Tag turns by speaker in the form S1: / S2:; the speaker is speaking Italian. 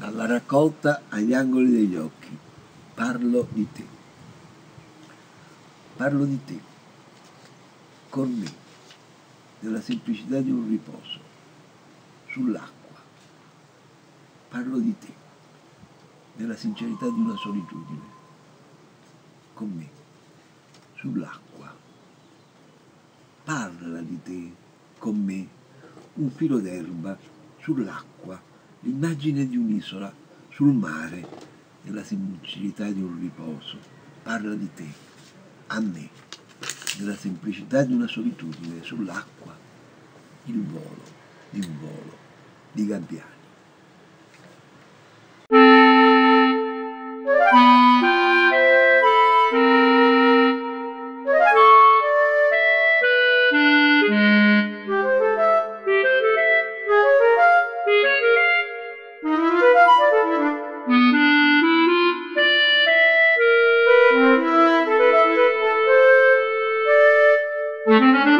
S1: alla raccolta agli angoli degli occhi. Parlo di te. Parlo di te, con me, nella semplicità di un riposo, sull'acqua. Parlo di te, nella sincerità di una solitudine, con me, sull'acqua. Parla di te, con me, un filo d'erba, sull'acqua l'immagine di un'isola sul mare, nella semplicità di un riposo, parla di te, a me, nella semplicità di una solitudine, sull'acqua, il volo di un volo di gabbiani. Mm-hmm.